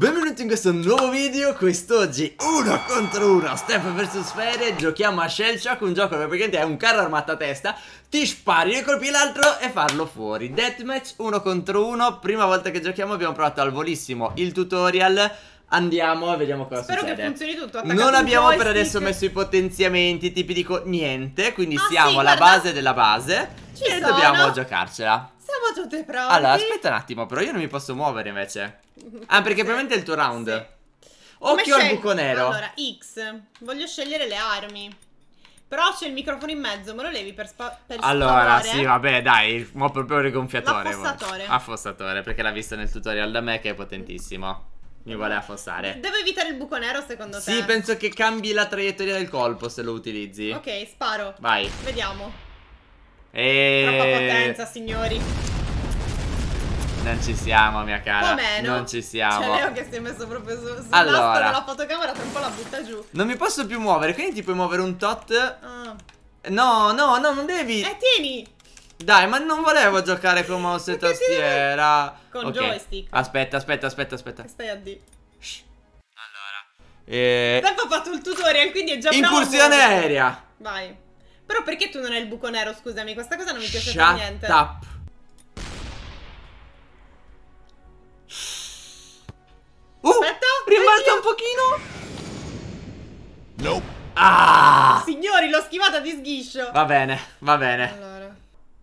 Benvenuti in questo nuovo video, quest'oggi uno contro uno, Step vs Sfere, giochiamo a Shell Shock, un gioco che praticamente è un carro armato a testa, ti spari e colpi l'altro e farlo fuori. Deathmatch uno contro uno, prima volta che giochiamo abbiamo provato al volissimo il tutorial, andiamo e vediamo cosa Spero succede. che funzioni tutto. Non abbiamo per adesso messo i potenziamenti, tipi di niente, quindi Ah, siamo sì, alla guarda. base della base Ci e sono. dobbiamo giocarcela. Siamo tutte pronte. Allora, aspetta un attimo, però io non mi posso muovere invece. Ah, perché probabilmente è il tuo round. Sì. Occhio al buco nero. Allora, X. Voglio scegliere le armi. Però c'è il microfono in mezzo, me lo levi per, spa- per Allora, spavore? sì, vabbè, dai, mo proprio il rigonfiatore. L'affossatore. mo. Affossatore, perché l'ha visto nel tutorial da me che è potentissimo. Mi vuole affossare. Devo evitare il buco nero secondo te? Sì, penso che cambi la traiettoria del colpo se lo utilizzi. Ok, sparo. Vai. Vediamo. E... Troppa potenza, signori. Non ci siamo, mia cara. Un po' meno. Non ci siamo. C'è Leo che si è messo proprio su, sull'asta Allora. della fotocamera, tra un po' la butta giù. Non mi posso più muovere, quindi ti puoi muovere un tot. Ah. No, no, no, non devi. Eh, tieni! Dai, ma non volevo giocare con mouse e tastiera. Con Ok. joystick. Aspetta, aspetta, aspetta, aspetta. Stai a di? Allora. Eh, Steph ha fatto il tutorial, quindi è già bravo incursione muoversi. aerea. Vai. Però perché tu non hai il buco nero, scusami? Questa cosa non mi piace per Shut niente. up. Uh, Aspetta, rimbalza oddio. un pochino. Ah! Signori, l'ho schivata di sghiscio. Va bene, va bene. Allora.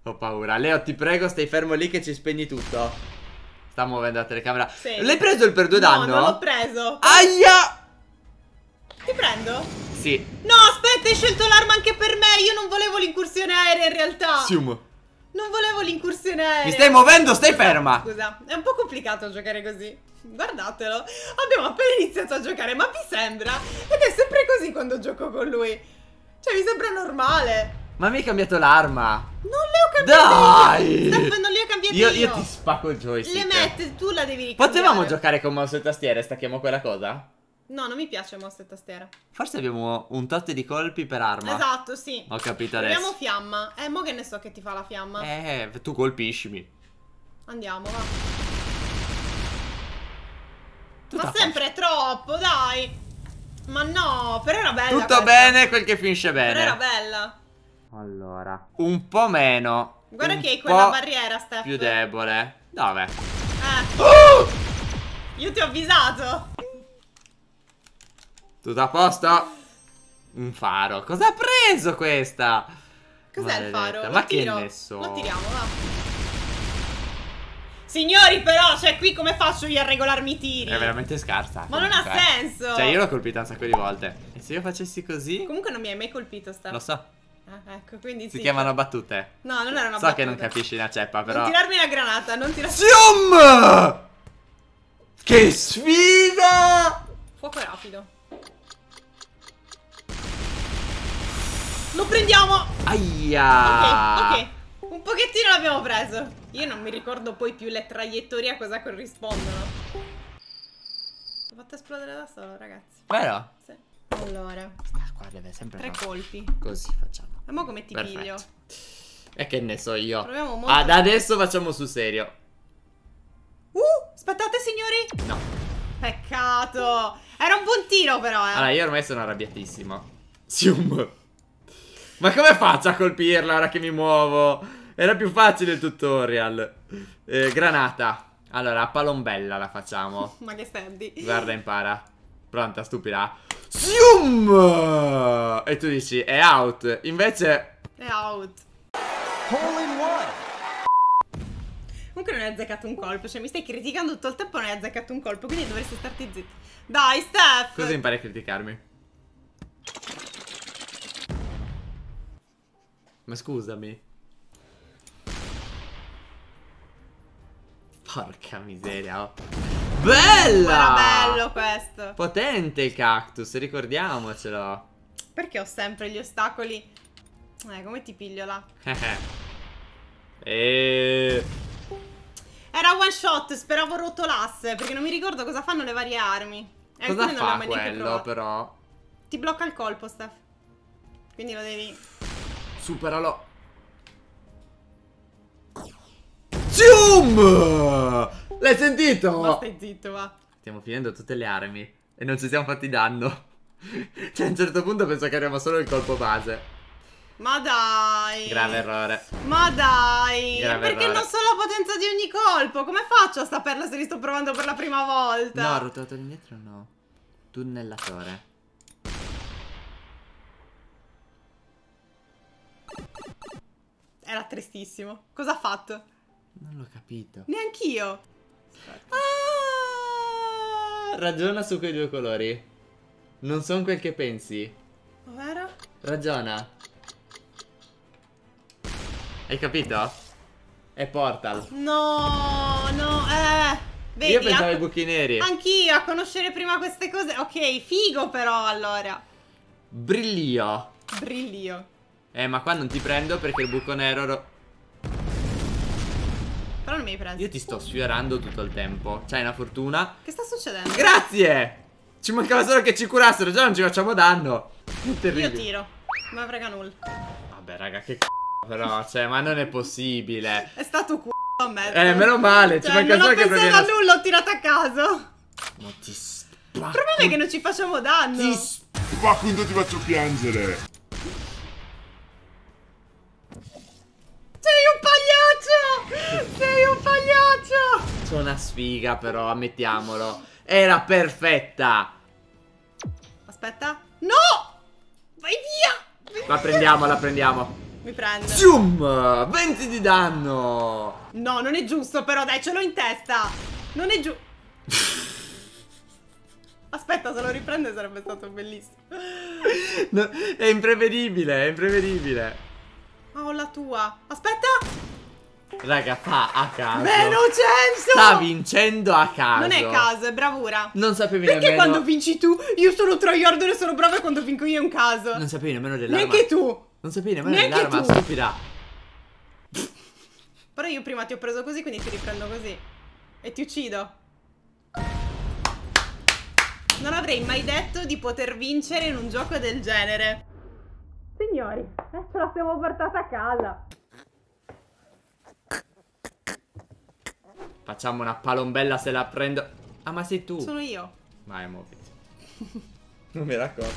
Ho paura. Leo, ti prego, stai fermo lì che ci spegni tutto. Sta muovendo la telecamera. Sì. L'hai preso il per due No, danno? non l'ho preso. Aia! Ti prendo? Sì. No, aspetta, hai scelto l'arma anche per me. Io non volevo l'incursione aerea in realtà. Sium. Non volevo l'incursione aerea. Mi stai muovendo, stai ferma. Scusa, è un po' complicato giocare così. Guardatelo. Abbiamo appena iniziato a giocare, ma vi sembra? Ed è sempre così quando gioco con lui. Cioè, mi sembra normale. Ma mi hai cambiato l'arma. Non le ho cambiate Dai! io. Steph, non le ho cambiate Io, io. io ti spacco il joystick. Le metti, tu la devi ricambiare. Potevamo giocare con mouse e tastiera e stacchiamo quella cosa? No, non mi piace mouse e tastiera. Forse abbiamo un tot di colpi per arma. Esatto, sì. Ho capito adesso. fiamma. Eh, mo che ne so che ti fa la fiamma. Eh, tu colpiscimi. Andiamo, va. Tutto Ma sempre troppo, dai. Ma no, però era bella. Tutto questa. bene, quel che finisce Però era bene. bella. Allora, un po' meno. Guarda che hai quella barriera, Steph. Più debole. Dove? Eh, Oh! io ti ho avvisato. Tutto a posto? Un faro. Cosa ha preso questa? Cos'è il faro? Ma Lo che tiro. ne so? Lo tiriamo, va. Signori, però, cioè, qui come faccio io a regolarmi i tiri? È veramente scarsa. Ma non ha comunque. senso. Cioè, io l'ho colpita un sacco di volte. E se io facessi così? Comunque non mi hai mai colpito, Steph. Lo so. Ah, ecco, quindi Si sì. chiamano battute. No, non era una so battuta. che non capisci una ceppa, però. Non tirarmi la granata, non tirarmi... Zium! Che sfiga! Fuoco rapido. Lo prendiamo! Aia! Ok, ok. Un pochettino l'abbiamo preso. Io non mi ricordo poi più le traiettorie a cosa corrispondono. L'ho fatto esplodere da solo, ragazzi. Vero? Sì. Allora, Ah, qua deve sempre tre fare- colpi. Così facciamo. E mo come ti Perfetto. piglio? E che ne so io. Proviamo molto. Ad adesso facciamo sul serio. Uh, aspettate signori. No. Peccato. Era un buon tiro però, eh. Allora, io ormai sono arrabbiatissimo. Sium. Ma come faccio a colpirla ora che mi muovo? Era più facile il tutorial. Eh, granata. Allora, a palombella la facciamo. Ma che stendi? Guarda, impara. Pronta, stupida. Sium! E tu dici, è out. Invece... È out. Comunque non hai azzeccato un colpo, cioè mi stai criticando tutto il tempo e non hai azzeccato un colpo, quindi dovresti starti zitto. Dai, Steph! Cosa impari a criticarmi? Ma scusami. Porca miseria, oh. Bella! Era bello questo. Potente il cactus, ricordiamocelo. Perché ho sempre gli ostacoli? Eh, come ti piglio là? e... Era one shot, speravo rotolasse, perché non mi ricordo cosa fanno le varie armi. E Cosa le ho fa quello però? Ti blocca il colpo, Steph. Quindi lo devi... Superalo. Zoom! L'hai sentito? Ma stai zitto, va. Stiamo finendo tutte le armi. E non ci siamo fatti danno. cioè, a un certo punto penso che avremo solo il colpo base. Ma dai. Grave errore. Ma dai. Grave Perché errore. non so la potenza di ogni colpo. Come faccio a saperla se li sto provando per la prima volta? No, rotato indietro no. Tunnellatore. Era tristissimo. Cosa ha fatto? Non l'ho capito. Neanch'io. Ah, ragiona su quei due colori. Non sono quel che pensi. Ovvero? Ragiona. Hai capito? È Portal. No, no, eh. Vedi, Io pensavo ai buchi neri. Anch'io a conoscere prima queste cose. Ok, figo però allora. Brillio. Brillio. Eh, ma qua non ti prendo perché il buco nero. ro- Però non mi hai preso. Io ti sto sfiorando tutto il tempo. C'hai una fortuna. Che sta succedendo? Grazie! Ci mancava solo che ci curassero, già non ci facciamo danno. È Io terribile. tiro. Non me frega nulla. Vabbè, raga, che c***o però, cioè, ma non è possibile. È stato cu a me. Eh, meno male, ci Cioè, manca non ho solo che pensato proviene. a nulla, ho tirato a caso. Ma ti spacco. Il problema è che non ci facciamo danno. Ti spacco. Ma quando ti faccio piangere? Una sfiga, però, ammettiamolo. Era perfetta. Aspetta. No! Vai via! La prendiamo, la prendiamo. Mi prende. Zoom! 20 di danno. No, non è giusto, però dai, ce l'ho in testa. Non è giusto. Aspetta, se lo riprende sarebbe stato bellissimo. No, è imprevedibile, è imprevedibile. Ah, ho la tua. Aspetta! Raga, fa a caso. Meno 100! Sta vincendo a caso. Non è caso, è bravura. Non sapevi Perché nemmeno. quando vinci tu, io sono tryhard e sono brava e quando vinco io è un caso? Non sapevi nemmeno dell'arma. Neanche tu. Non sapevi nemmeno Neanche dell'arma, tu. stupida. Però io prima ti ho preso così, quindi ti riprendo così. E ti uccido. Non avrei mai detto di poter vincere in un gioco del genere. Signori, eh, ce la siamo portata a casa. Facciamo una palombella se la prendo. Ah, ma sei tu. Sono io. Vai, muoviti. non mi racconto.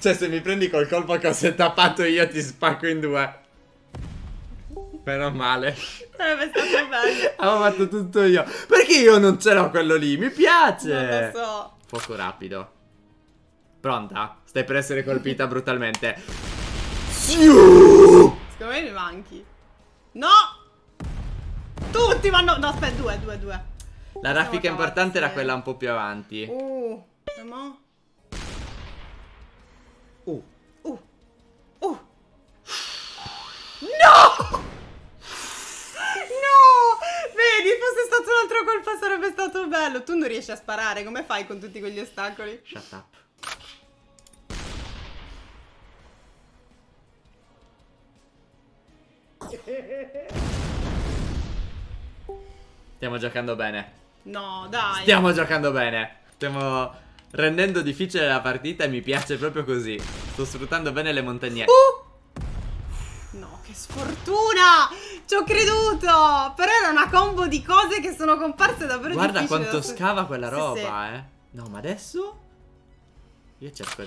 Cioè, se mi prendi col colpo che ho settapato io, ti spacco in due. Meno male. Sarebbe stato bello. Avevo fatto tutto io. Perché io non ce l'ho quello lì? Mi piace. Non lo so. Fuoco rapido. Pronta? Stai per essere colpita brutalmente. Siu! Secondo me mi manchi. No! Tutti vanno... No, aspetta, due, due, due. La raffica importante era quella un po' più avanti. Uh? Uh. Uh. Uh. No! No! Vedi, fosse stato un altro colpo sarebbe stato bello. Tu non riesci a sparare, come fai con tutti quegli ostacoli? Shut up. Stiamo giocando bene. No, dai. Stiamo giocando bene. Stiamo rendendo difficile la partita e mi piace proprio così. Sto sfruttando bene le montagne. Uh! No, che sfortuna! Ci ho creduto! Però era una combo di cose che sono comparse davvero Guarda difficili quanto da- scava quella Sì, roba, sì. eh. No, ma adesso? Io cerco...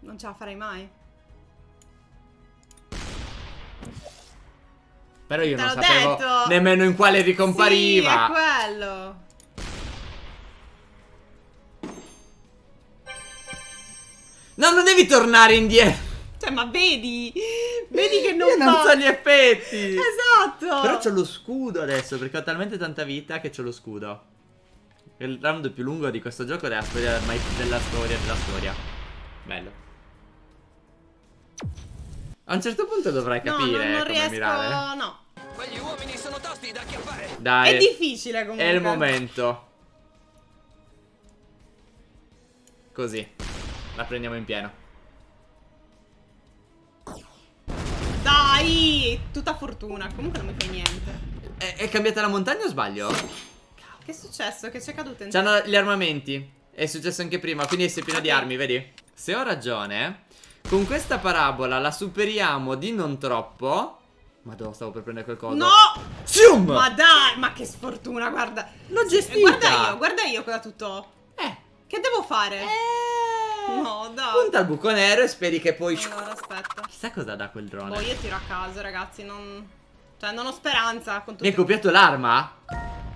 Non ce la farei mai. Però io Te non sapevo detto. nemmeno in quale Sì, è ricompariva. quello. no, non devi tornare indietro. Cioè, ma vedi? Vedi che non Io non so gli effetti. Esatto! Però c'ho lo scudo adesso perché ho talmente tanta vita che c'ho lo scudo. Il round più lungo di questo gioco della storia della storia della storia. Bello. A un certo punto dovrai No, capire non, non come riesco... mirare. No. Quegli uomini sono tosti da acchiappare. Dai. È difficile comunque. È il momento. Così. La prendiamo in pieno. Dai! Tutta fortuna. Comunque non mi fai niente. È, è cambiata la montagna o sbaglio? Che è successo? Che c'è caduto in C'hanno gli armamenti. È successo anche prima, quindi sei pieno di Ok. armi, vedi? Se ho ragione, con questa parabola la superiamo di non troppo. Madonna, stavo per prendere quel coso. No! Zoom! Ma dai, ma che sfortuna, guarda. L'ho gestita. Guarda io, guarda io cosa tutto. Eh. Che devo fare? Eh. No, dai. Punta al buco nero e speri che poi... Allora, aspetta. Chissà cosa dà quel drone. Boh, io tiro a caso, ragazzi, non... Cioè, non ho speranza con Mi hai tutto. copiato l'arma?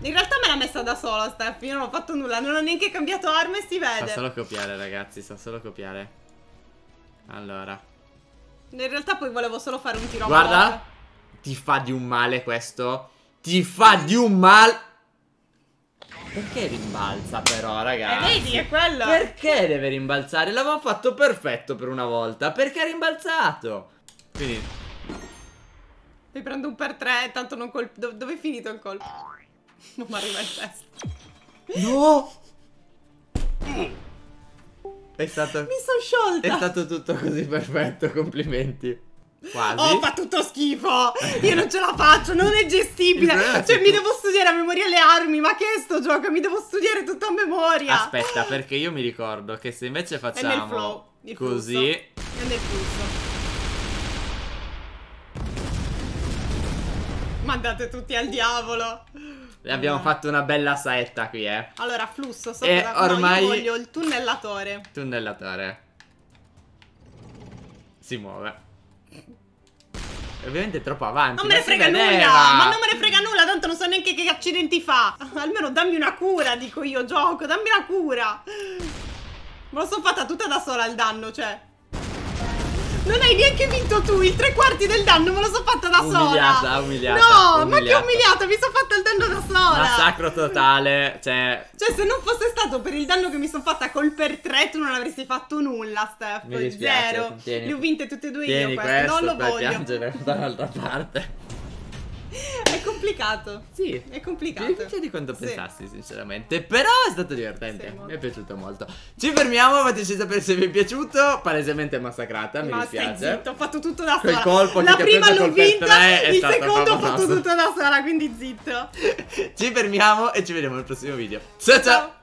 In realtà me l'ha messa da sola, Steph. Io non ho fatto nulla, non ho neanche cambiato arma e si Sa vede. solo copiare, ragazzi, sa solo copiare. Allora. In realtà poi volevo solo fare un tiro a Guarda. blocco. Ti fa di un male questo. Ti fa di un mal. Perché rimbalza però, Eh, ragazzi? vedi, è quello. Perché deve rimbalzare? L'avevamo fatto perfetto per una volta. Perché ha rimbalzato? Quindi, Mi prendo un per tre, tanto non colp... do- dove è finito il colpo? Non mi arriva in testa. no! È stato, Mi sono sciolta. è stato tutto così perfetto, complimenti. Quasi. Oh, fa tutto schifo! Io non ce la faccio, non è Il gestibile! è Cioè, mi devo studiare a memoria le armi, ma che è sto gioco? Mi devo studiare tutto a memoria! Aspetta, perché io mi ricordo che se invece facciamo flow, così, flusso. È nel flusso. Mandate tutti al diavolo! abbiamo No. fatto una bella saetta qui, eh. Allora, flusso, sotto E da... ormai- No, io voglio il tunnellatore. Tunnellatore. Si muove. Ovviamente è troppo avanti. Non me ne frega nulla! Ma non me ne frega nulla, tanto non so neanche che accidenti fa! Almeno dammi una cura, dico io, gioco, dammi una cura! Me lo sono fatta tutta da sola il danno, cioè. Non hai neanche vinto tu, il tre quarti del danno me lo sono fatta da Umiliata, sola! umiliata, No, ma che umiliata. umiliata, mi sono fatta il danno da sola! Massacro totale. Cioè, Cioè, se non fosse stato per il danno che mi sono fatta col per 3, tu non avresti fatto nulla, Steph. Mi dispiace, Zero. tieni. Le ho vinte tutte e due tieni io, queste. Non lo voglio. piangere dall'altra parte. È complicato. Sì. È complicato. Più difficile di quanto Sì. pensassi, sinceramente. Però è stato divertente. Sì, mi è piaciuto molto. Ci fermiamo, fateci sapere se vi è piaciuto. Palesemente massacrata, mi Ma dispiace. zitto, ho fatto tutto da sola. colpo che La prima l'ho col vinta, il secondo ho fatto tutto da sola, quindi zitto. Ci fermiamo e ci vediamo nel prossimo video. Ciao ciao. Ciao.